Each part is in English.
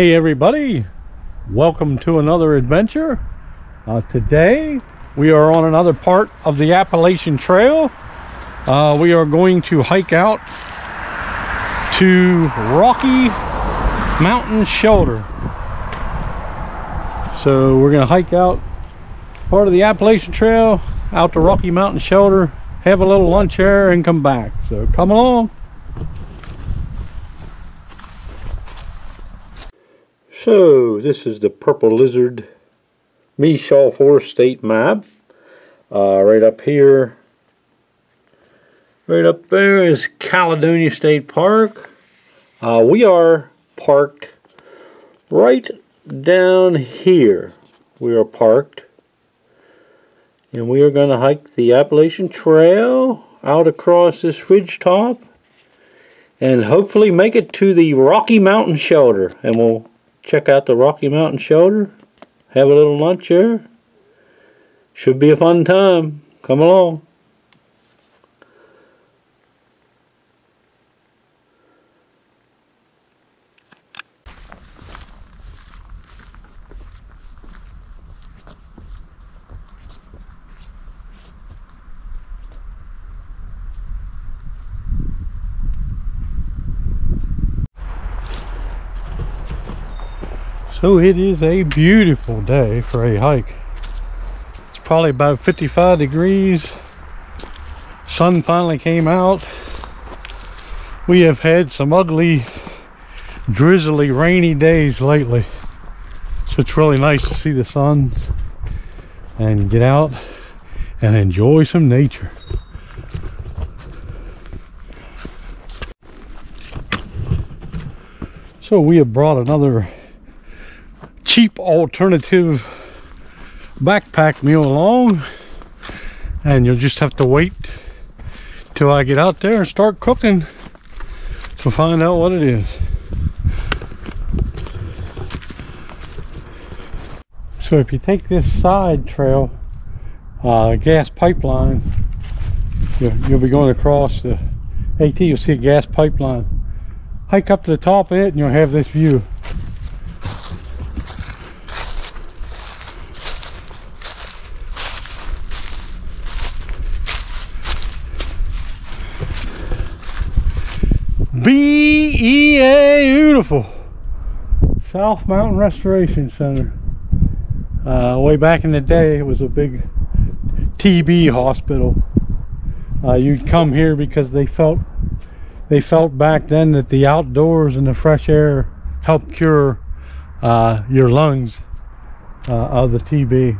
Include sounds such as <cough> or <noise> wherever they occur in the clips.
Hey everybody, welcome to another adventure. Uh, today we are on another part of the Appalachian Trail. Uh, we are going to hike out to Rocky Mountain Shelter. So we're going to hike out part of the Appalachian Trail out to Rocky Mountain Shelter, have a little lunch here and come back. So come along. So this is the Purple Lizard Michaux Forest State map. Uh, right up here, right up there is Caledonia State Park. Uh, we are parked right down here. We are parked and we are going to hike the Appalachian Trail out across this ridge top and hopefully make it to the Rocky Mountain Shelter and we'll check out the Rocky Mountain Shelter have a little lunch here. Should be a fun time. Come along So it is a beautiful day for a hike. It's probably about 55 degrees. Sun finally came out. We have had some ugly, drizzly, rainy days lately. So it's really nice to see the sun and get out and enjoy some nature. So we have brought another cheap alternative backpack meal along and you'll just have to wait till I get out there and start cooking to find out what it is. So if you take this side trail, uh, gas pipeline, you'll, be going across the AT, you'll see a gas pipeline. Hike up to the top of it and you'll have this view. BEA beautiful. South Mountain Restoration Center. Uh, way back in the day it was a big TB hospital. Uh, you'd come here because they felt they felt back then that the outdoors and the fresh air helped cure uh, your lungs uh, of the TB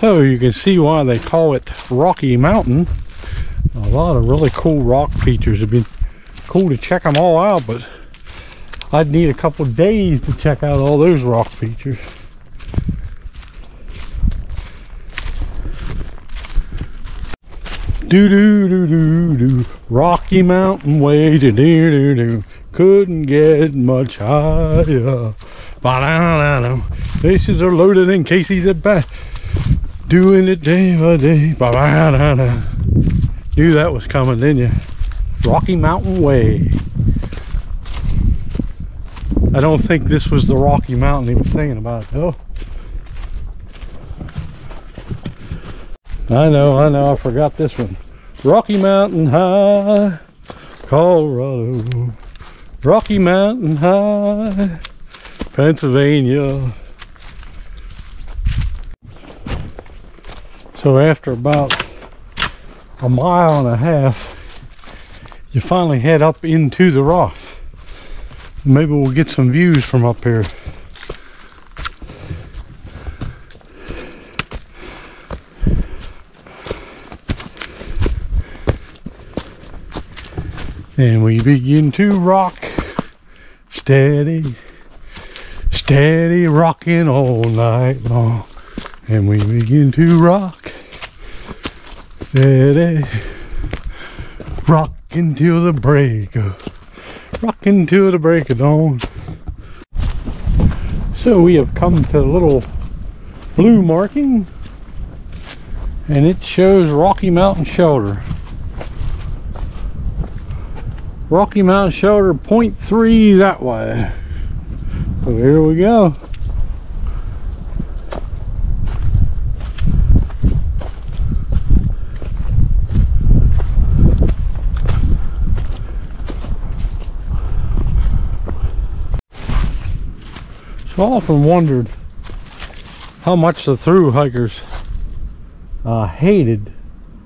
So you can see why they call it Rocky Mountain. A lot of really cool rock features. It'd be cool to check them all out, but I'd need a couple days to check out all those rock features. Do do do do do Rocky Mountain way do do do do couldn't get much higher. Ba -da -da -da. Faces are loaded in case he's at bat. Doing it day by day. Ba -da -da -da. Knew that was coming, didn't you? Rocky Mountain Way. I don't think this was the Rocky Mountain he was thinking about, though. I know, I know, I forgot this one. Rocky Mountain High, Colorado. Rocky Mountain High, Pennsylvania. So after about a mile and a half, you finally head up into the rock. Maybe we'll get some views from up here. And we begin to rock steady, steady rocking all night long. And we begin to rock steady, rock until the break of, rock until the break of dawn. So we have come to the little blue marking and it shows Rocky Mountain Shelter. Rocky Mountain Shelter 0.3 that way. So here we go. So I often wondered how much the through hikers uh, hated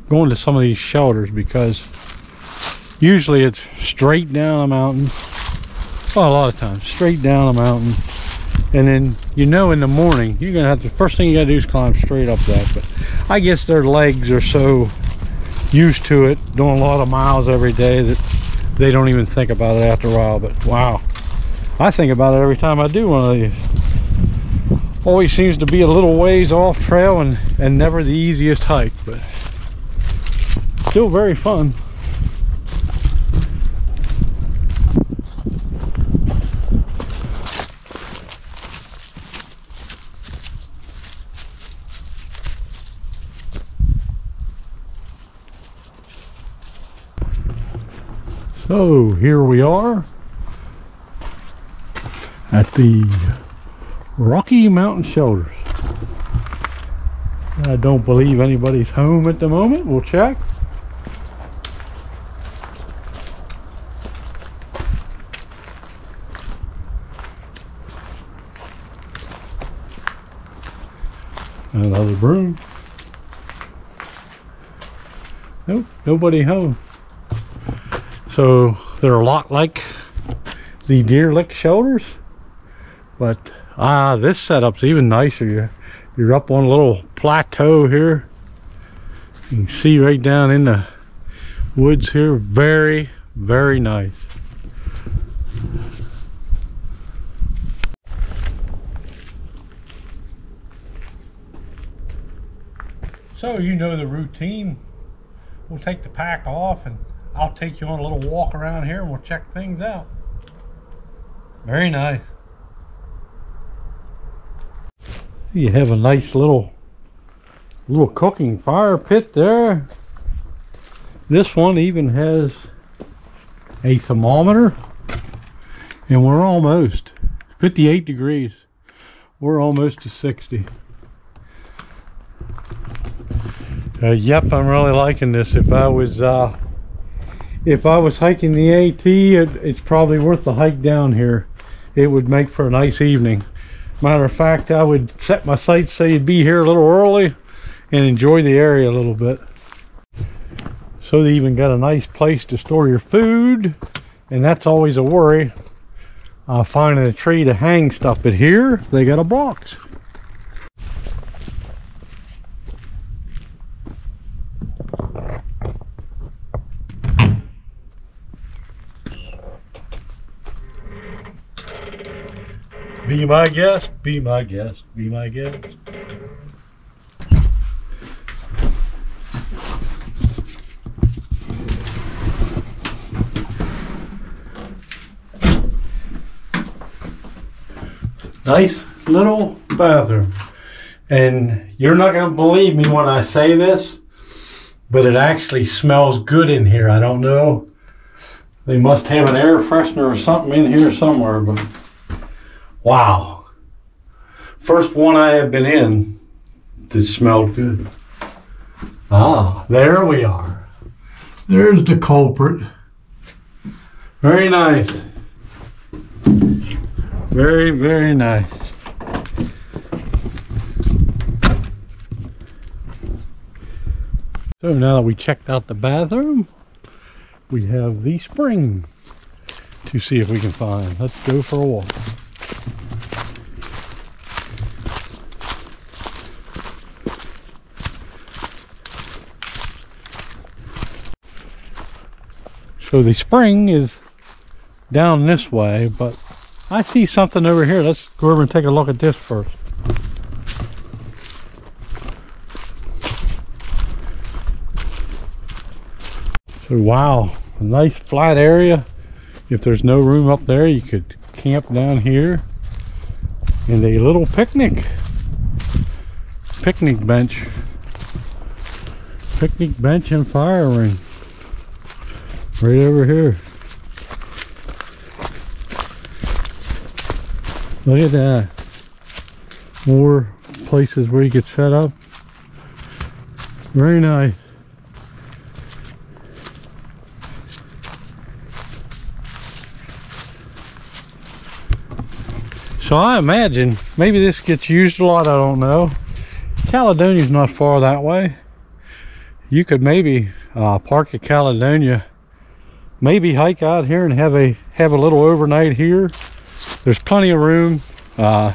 going to some of these shelters because usually it's straight down a mountain. Well a lot of times straight down a mountain. And then you know in the morning you're gonna have to first thing you gotta do is climb straight up that. But i guess their legs are so used to it doing a lot of miles every day that they don't even think about it after a while. But wow. I think about it every time i do one of these always seems to be a little ways off trail and and never the easiest hike but still very fun. So here we are at the Rocky Mountain Shelters. I don't believe anybody's home at the moment. We'll check. Another broom. Nope, nobody home. So they're a lot like the Deer Lick Shelters, but ah, this setup's even nicer. You're, you're up on a little plateau here. You can see right down in the woods here. Very, very nice. So you know the routine. We'll take the pack off and I'll take you on a little walk around here and we'll check things out. Very nice. You have a nice little little cooking fire pit there. This one even has a thermometer and we're almost 58 degrees. We're almost to 60. Uh, yep, I'm really liking this. If I was uh, if I was hiking the AT, it, it's probably worth the hike down here. It would make for a nice evening. Matter of fact, I would set my sights so you'd be here a little early and enjoy the area a little bit. So they even got a nice place to store your food, and that's always a worry. Uh, finding a tree to hang stuff, but here they got a box. Be my guest, be my guest, be my guest. Nice little bathroom. And you're not going to believe me when I say this, but it actually smells good in here. I don't know. They must have an air freshener or something in here somewhere, but wow. First one I have been in that smelled good. Ah, there we are. There's the culprit. Very nice. Very, very nice. So now that we checked out the bathroom, we have the spring to see if we can find. Let's go for a walk. So the spring is down this way, but I see something over here. Let's go over and take a look at this first. So wow, a nice flat area. If there's no room up there, you could camp down here. And a little picnic. Picnic bench. Picnic bench and fire ring. Right over here. Look at that. More places where you could set up. Very nice. So I imagine maybe this gets used a lot, I don't know. Caledonia's not far that way. You could maybe uh, park at Caledonia, maybe hike out here and have a have a little overnight here. There's plenty of room. Uh,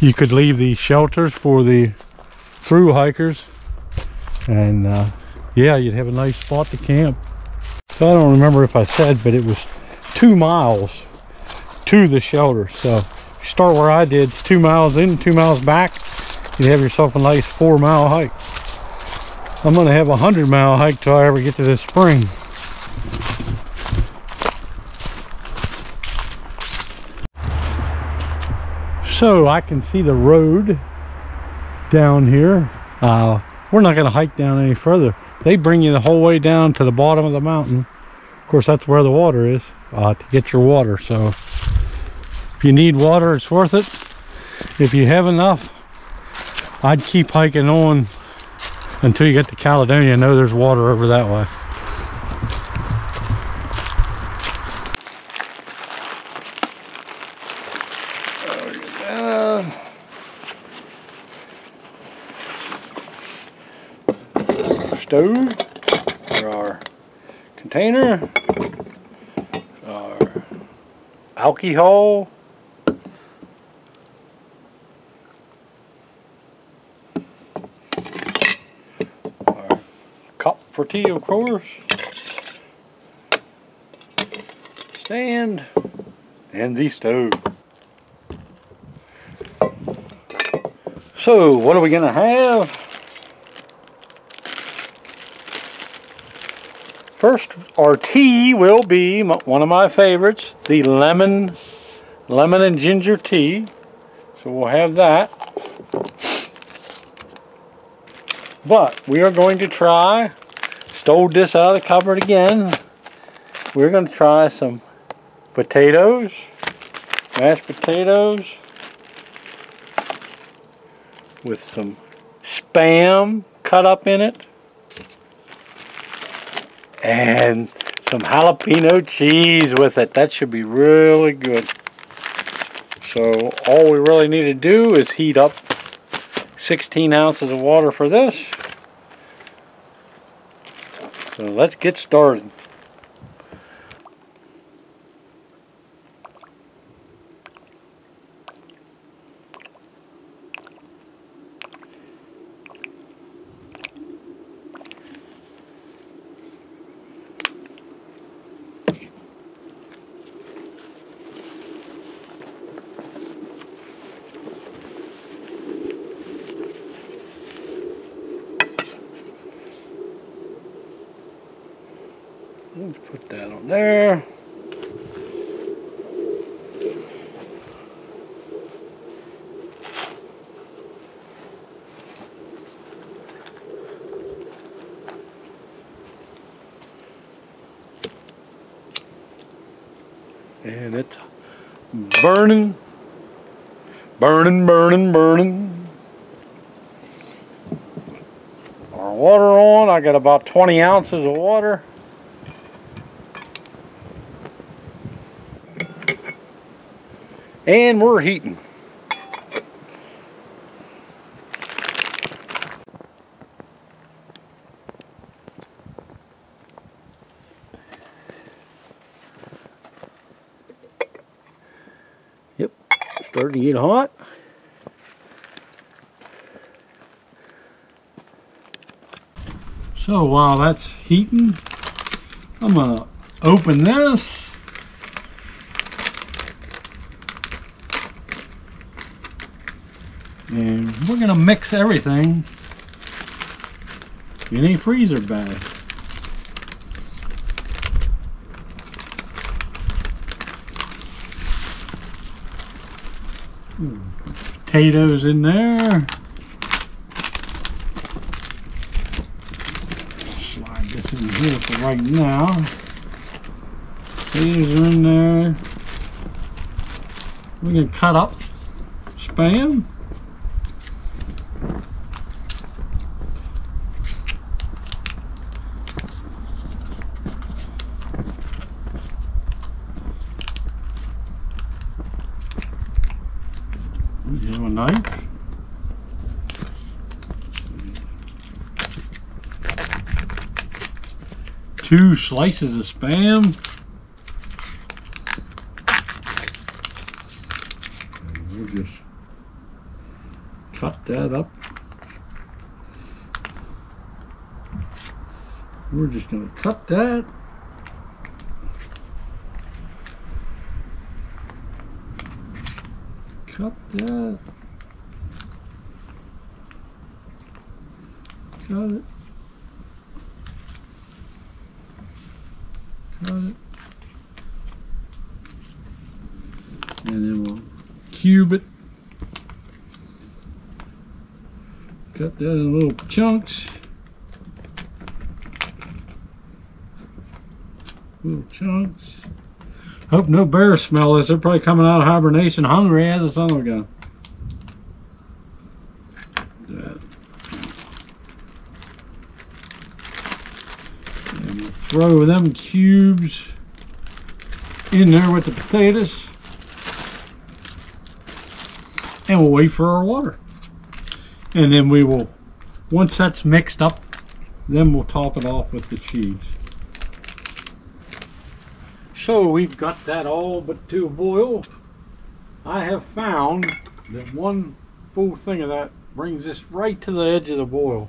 you could leave the shelters for the through hikers. And uh, yeah, you'd have a nice spot to camp. So I don't remember if I said, but it was two miles to the shelter. So start where I did, it's two miles in, two miles back, you have yourself a nice four mile hike. I'm gonna have a hundred mile hike till I ever get to this spring. So I can see the road down here. Uh, we're not gonna hike down any further. They bring you the whole way down to the bottom of the mountain. Of course, that's where the water is uh, to get your water. So if you need water, it's worth it. If you have enough, I'd keep hiking on until you get to Caledonia. I know there's water over that way. Stove our container, our alcohol, for tea, of course. Stand and the stove. So, what are we going to have? Our tea will be one of my favorites, the lemon, lemon and ginger tea. So we'll have that. But we are going to try stole this out of the cupboard again. We're going to try some potatoes, mashed potatoes, with some spam cut up in it, and some jalapeno cheese with it. That should be really good. So all we really need to do is heat up 16 ounces of water for this. So let's get started. And it's burning, burning, burning, burning. Our water on, I got about 20 ounces of water. And we're heating. Yep, starting to get hot. So while that's heating, I'm gonna open this. And we're gonna mix everything in a freezer bag. Potatoes in there. Slide this in here for right now. Potatoes are in there. We're gonna cut up spam. We have a knife. Two slices of spam. And We'll just cut that up. We're just going to cut that. Cut that. Cut it. Cut it. And then we'll cube it. In little chunks. Little chunks. Hope no bears smell this. They're probably coming out of hibernation hungry as a son of a gun. Throw them cubes in there with the potatoes. And we'll wait for our water. And then we will, once that's mixed up, then we'll top it off with the cheese. So we've got that all but to a boil. I have found that one full thing of that brings this right to the edge of the boil.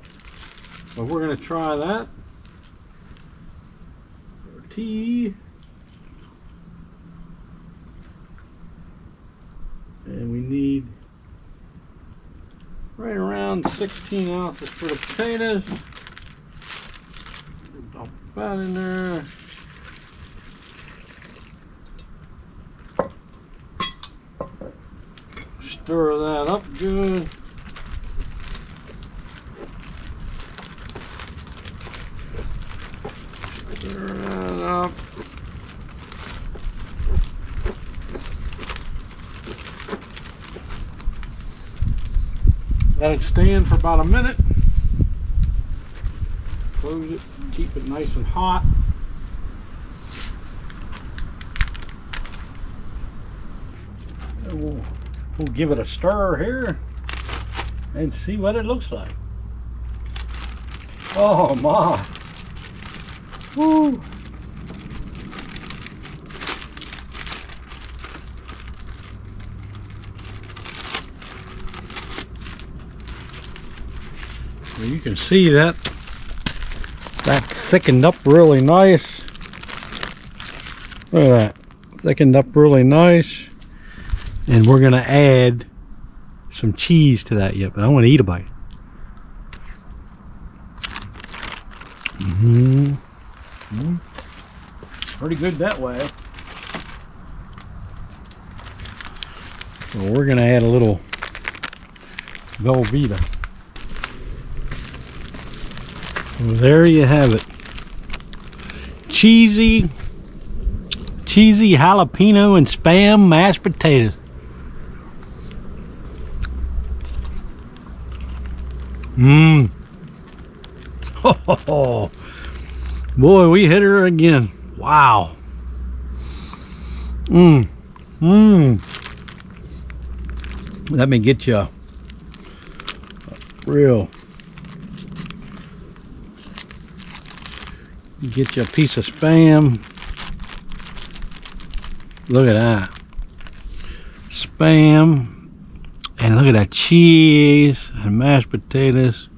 So we're going to try that. Tea. And we need right around 16 ounces for the potatoes. Dump that in there. Stir that up good. Stir that up. Let it stand for about a minute. Close it, keep it nice and hot. We'll, we'll give it a stir here and see what it looks like. Oh my. Woo. Can see that that thickened up really nice. Look at that. Thickened up really nice. And we're gonna add some cheese to that yet, but I want to eat a bite. Mm-hmm. pretty good that way. So we're gonna add a little Velveeta. Well, there you have it. Cheesy, cheesy jalapeno and spam mashed potatoes. Mmm. Oh, <laughs> boy, we hit her again. Wow. Mmm. Mmm. Let me get you a real. Get you a piece of spam. Look at that. Spam. And look at that cheese and mashed potatoes.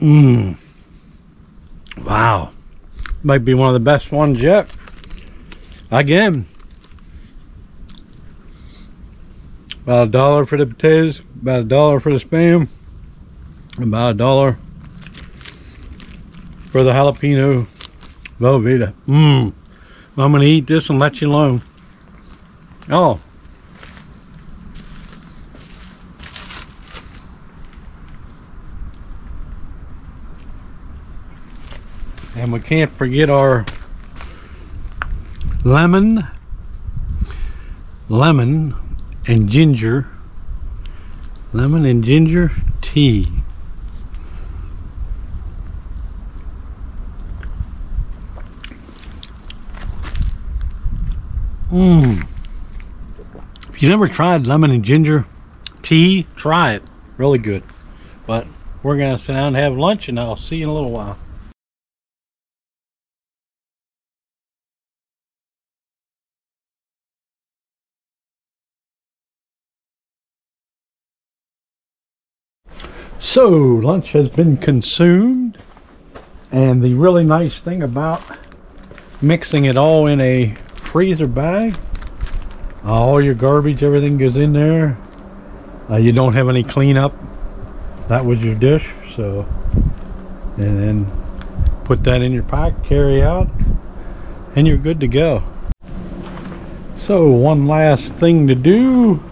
Mmm. Wow. Might be one of the best ones yet. Again. About a dollar for the potatoes, about a dollar for the spam, about a dollar for the jalapeno Velveeta. Mmm. I'm going to eat this and let you alone. Oh, And we can't forget our lemon, lemon and ginger, lemon and ginger tea. Mmm. If you never tried lemon and ginger tea, try it. Really good. But we're going to sit down and have lunch and I'll see you in a little while. So lunch has been consumed and the really nice thing about mixing it all in a freezer bag all your garbage everything goes in there. Uh, you don't have any cleanup. That was your dish so. And then put that in your pack carry out and you're good to go. So one last thing to do.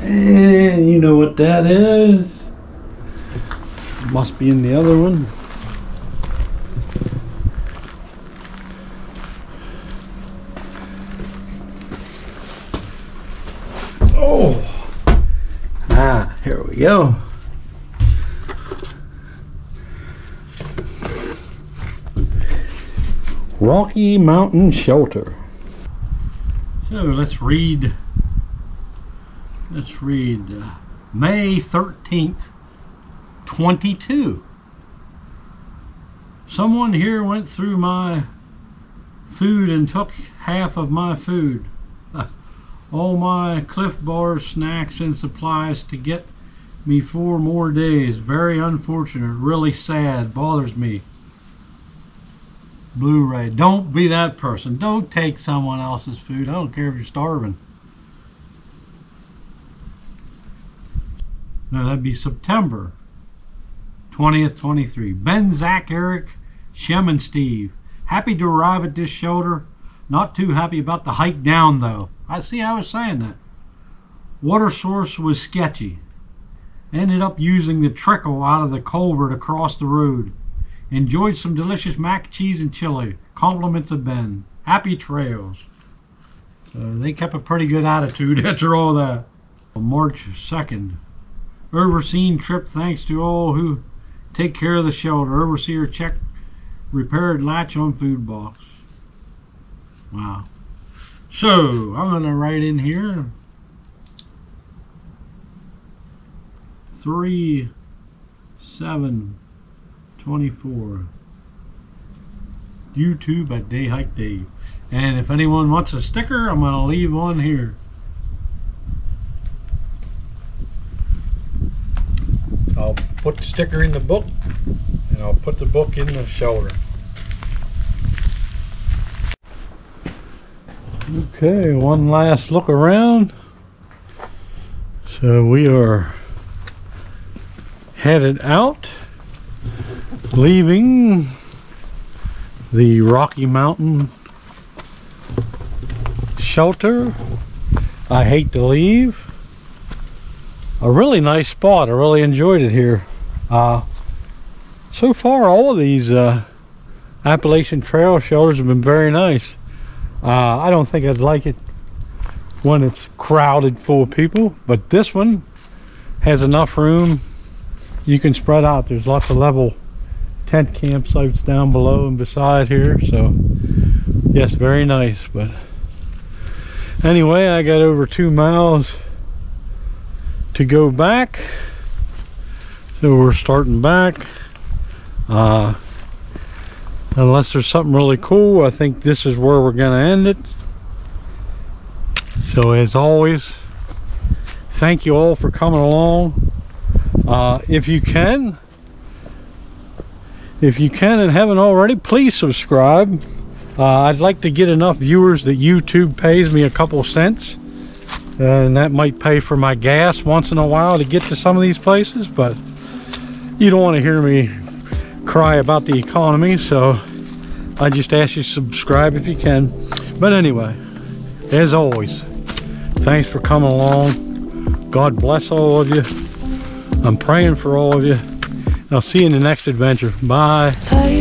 And you know what that is. Must be in the other one. Oh. Ah, here go. Rocky Mountain Shelter. So let's read let's read uh, May 13th, 22. Someone here went through my food and took half of my food. <laughs> all my Clif Bar snacks and supplies to get me four more days. Very unfortunate, really sad, bothers me. Blu-ray. Don't be that person. Don't take someone else's food. I don't care if you're starving. No, that'd be September 20th, 23. Ben, Zach, Eric, Shem, and Steve. Happy to arrive at this shelter. Not too happy about the hike down, though. I see I was saying that. Water source was sketchy. Ended up using the trickle out of the culvert across the road. Enjoyed some delicious mac cheese and chili. Compliments of Ben. Happy trails. So they kept a pretty good attitude <laughs> after all that. March 2nd. Overseen trip thanks to all who take care of the shelter. Overseer check repaired latch on food box. Wow. So I'm going to write in here three seven twenty four. YouTube at Day Hike Dave. And if anyone wants a sticker, I'm going to leave one here. I'll put the sticker in the book and I'll put the book in the shoulder. Okay, one last look around. So we are headed out. leaving the Rocky Mountain shelter. I hate to leave. A really nice spot. I really enjoyed it here. Uh, so far, all of these uh, Appalachian Trail shelters have been very nice. Uh, I don't think I'd like it when it's crowded full of people, but this one has enough room. You can spread out. There's lots of level tent campsites down below and beside here so yes very nice but anyway I got over two miles to go back so we're starting back. Uh, unless there's something really cool I think this is where we're gonna end it. So as always thank you all for coming along uh, if you can if you can and haven't already please subscribe. Uh, I'd like to get enough viewers that YouTube pays me a couple cents and that might pay for my gas once in a while to get to some of these places but you don't want to hear me cry about the economy so I just ask you to subscribe if you can. But anyway as always thanks for coming along. God bless all of you I'm praying for all of you I'll see you in the next adventure. Bye. Life